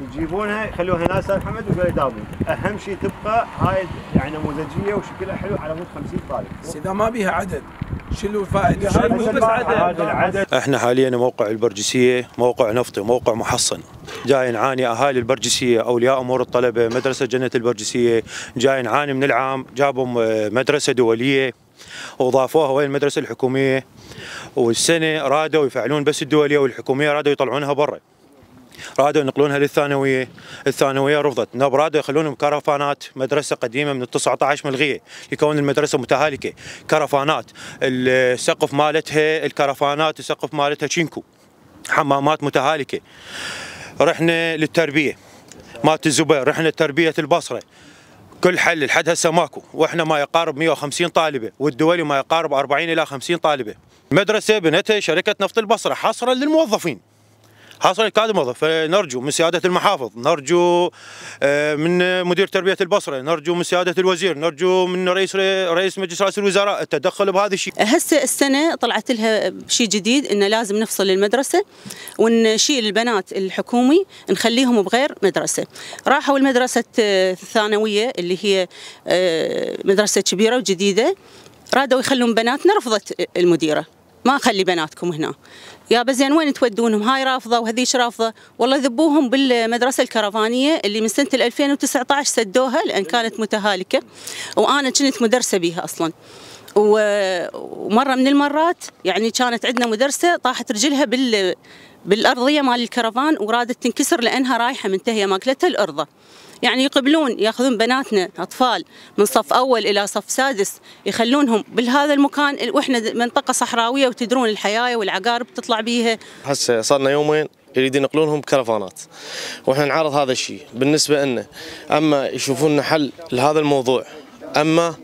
يجيبونها يخلوها هنا. أستاذ محمد ويقول يداومون أهم شيء تبقى هاي يعني نموذجية وشكلها حلو على مود 50 طالب. بس إذا ما بيها عدد شنو الفائدة؟ بس عدد العدد. إحنا حاليا موقع البرجسية موقع نفطي موقع محصن. جاي نعاني أهالي البرجسية أولياء أمور الطلبة مدرسة جنة البرجسية. جاي نعاني من العام جابوا مدرسة دولية. وضافوها وين؟ المدرسة الحكومية. والسنة رادوا يفعلون بس الدولية والحكومية رادوا يطلعونها برا. رادوا ينقلونها للثانوية، الثانوية رفضت، نب رادوا يخلونهم كرفانات، مدرسة قديمة من ال 19 ملغية، لكون المدرسة متهالكة، كرفانات، السقف مالتها الكرفانات السقف مالتها شينكو. حمامات متهالكة. رحنا للتربية. مالت الزبير، رحنا لتربية البصرة. كل حل لحد هسه ماكو. وإحنا ما يقارب 150 طالبة. والدولي ما يقارب 40 إلى 50 طالبة. مدرسة بنتها شركة نفط البصرة. حصرا للموظفين. حصل الكادر موظف فنرجو من سيادة المحافظ نرجو آه، من مدير تربية البصرة نرجو من سيادة الوزير نرجو من رئيس رئيس مجلس رئيس الوزراء التدخل بهذا الشيء. هسه السنة طلعت لها شيء جديد إنه لازم نفصل المدرسة ونشيل البنات الحكومي نخليهم بغير مدرسة. راحوا المدرسة الثانوية اللي هي آه، مدرسة كبيرة وجديدة رادوا يخلون بناتنا رفضت المديرة. ما أخلي بناتكم هنا. يا بزين وين تودونهم؟ هاي رافضة وهذيش رافضة. والله ذبوهم بالمدرسة الكرفانية اللي من سنة 2019 سدوها لأن كانت متهالكة. وأنا كنت مدرسة بيها أصلا. ومرة من المرات يعني كانت عندنا مدرسة طاحت رجلها بال بالأرضية مال الكرفان ورادت تنكسر لأنها رايحة منتهيه ماكلتها الأرضة. يعني يقبلون يأخذون بناتنا أطفال من صف أول إلى صف سادس يخلونهم بهذا المكان وإحنا منطقة صحراوية وتدرون الحيايه والعقارب تطلع بيها. هسه صارنا يومين يريد ينقلونهم كرفانات وإحنا نعرض هذا الشيء بالنسبة لنا أما يشوفون حل لهذا الموضوع أما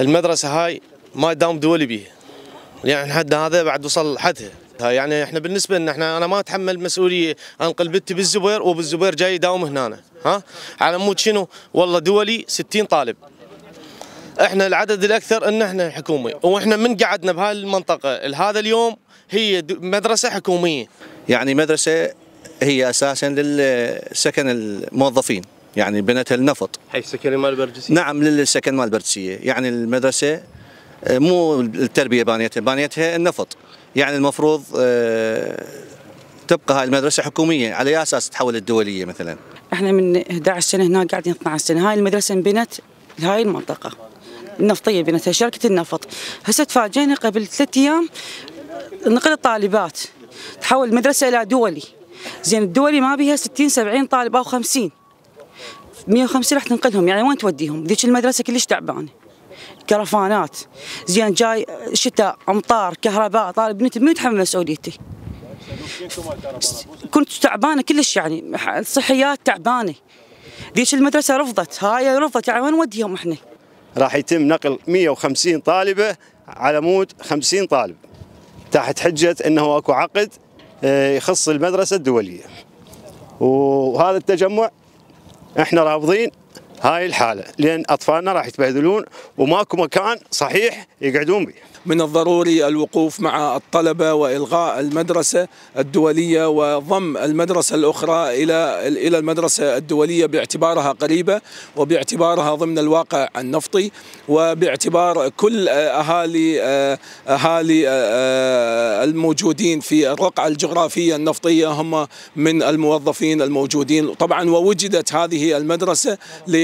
المدرسة هاي ما يداوم دولي بيها. يعني حدنا هذا بعد وصل حدها. يعني إحنا بالنسبة لنا إحنا أنا ما أتحمل مسؤولية انقل بنتي بالزبير وبالزبير جاي يداوم هنا ها؟ على مود شنو؟ والله دولي 60 طالب. إحنا العدد الأكثر إن إحنا حكومي وإحنا من قعدنا بهاي المنطقة لهذا اليوم هي مدرسة حكومية. يعني مدرسة هي أساسا للسكن الموظفين يعني بنتها النفط. حي السكن مال البرجسيه نعم للسكن مال البرجسيه يعني المدرسة مو التربية بانيتها بانيتها النفط. يعني المفروض آه، تبقى هاي المدرسة حكومية على أساس تحول الدولية مثلا. إحنا من 11 سنة هنا قاعدين 12 سنة. هاي المدرسة انبنت لهاي المنطقة النفطية بنتها شركة النفط. هسه تفاجئنا قبل ثلاث أيام نقل الطالبات. تحول المدرسة إلى دولي. زين الدولي ما بيها 60 70 طالب أو 50 150 راح تنقلهم يعني وين توديهم؟ ذيك المدرسة كلش تعبانة. كرفانات. زين جاي شتاء أمطار كهرباء طالب من يتحمل مسؤوليتي كنت تعبانة كلش يعني الصحيات تعبانة. ذيك المدرسة رفضت هاي رفضت يعني وين نوديهم إحنا؟ راح يتم نقل 150 طالبة على مود 50 طالب تحت حجة إنه أكو عقد آه، يخص المدرسة الدولية. وهذا التجمع إحنا رافضين. هاي الحالة. لأن أطفالنا راح يتبهدلون وماكو مكان صحيح يقعدون به. من الضروري الوقوف مع الطلبة وإلغاء المدرسة الدولية وضم المدرسة الأخرى إلى إلى المدرسة الدولية باعتبارها قريبة وباعتبارها ضمن الواقع النفطي وباعتبار كل أهالي أهالي الموجودين في الرقعة الجغرافية النفطية هم من الموظفين الموجودين. طبعا ووجدت هذه المدرسة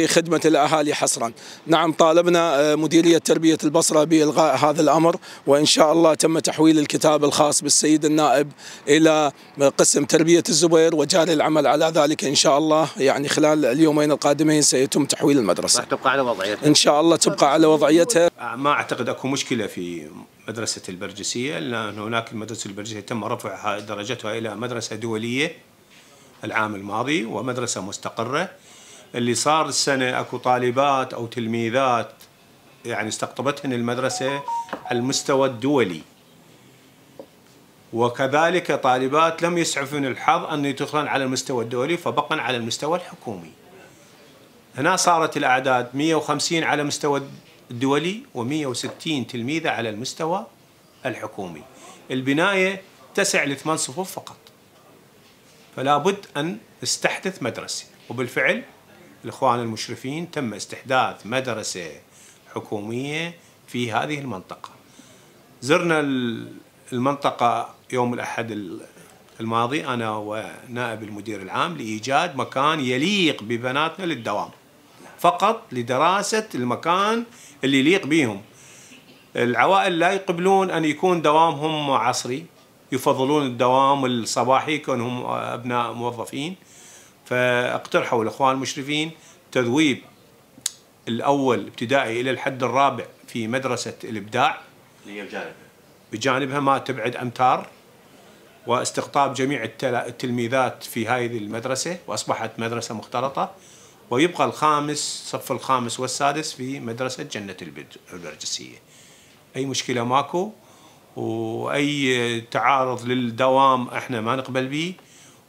لخدمة الأهالي حصرا. نعم طالبنا مديرية تربية البصرة بإلغاء هذا الأمر وإن شاء الله تم تحويل الكتاب الخاص بالسيد النائب إلى قسم تربية الزبير وجاري العمل. على ذلك إن شاء الله يعني خلال اليومين القادمين سيتم تحويل المدرسة. راح تبقى على وضعيتها إن شاء الله تبقى على وضعيتها ما أعتقد أكو مشكلة في مدرسة البرجسية لأن هناك المدرسة البرجسية تم رفع درجتها إلى مدرسة دولية العام الماضي ومدرسة مستقرة. اللي صار السنة أكو طالبات أو تلميذات يعني استقطبتهن المدرسة على المستوى الدولي. وكذلك طالبات لم يسعفن الحظ أن يدخلن على المستوى الدولي فبقن على المستوى الحكومي. هنا صارت الأعداد 150 على مستوى الدولي و160 تلميذة على المستوى الحكومي. البناية تسع لثمان صفوف فقط. فلا بد أن نستحدث مدرسة. وبالفعل الإخوان المشرفين تم استحداث مدرسة حكومية في هذه المنطقة. زرنا المنطقة يوم الأحد الماضي أنا ونائب المدير العام لإيجاد مكان يليق ببناتنا للدوام فقط لدراسة المكان اللي يليق بهم العوائل لا يقبلون أن يكون دوامهم عصري يفضلون الدوام الصباحي كونهم أبناء موظفين. فاقترحوا الإخوان المشرفين تذويب الأول ابتدائي إلى الحد الرابع في مدرسة الإبداع. اللي بجانبها. بجانبها ما تبعد أمتار واستقطاب جميع التلميذات في هذه المدرسة وأصبحت مدرسة مختلطة. ويبقى الخامس صف الخامس والسادس في مدرسة جنة البرجسية. أي مشكلة ماكو؟ وأي تعارض للدوام إحنا ما نقبل به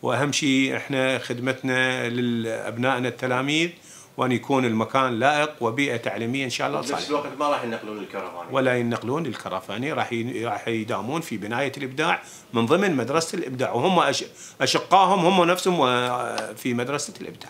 وأهم شيء إحنا خدمتنا لأبنائنا التلاميذ وأن يكون المكان لائق وبيئة تعليمية إن شاء الله صالحة. نفس الوقت ما راح ينقلون الكرفاني ولا ينقلون الكرفاني راح راح يداومون في بناية الإبداع من ضمن مدرسة الإبداع وهم أشقاهم هم نفسهم في مدرسة الإبداع.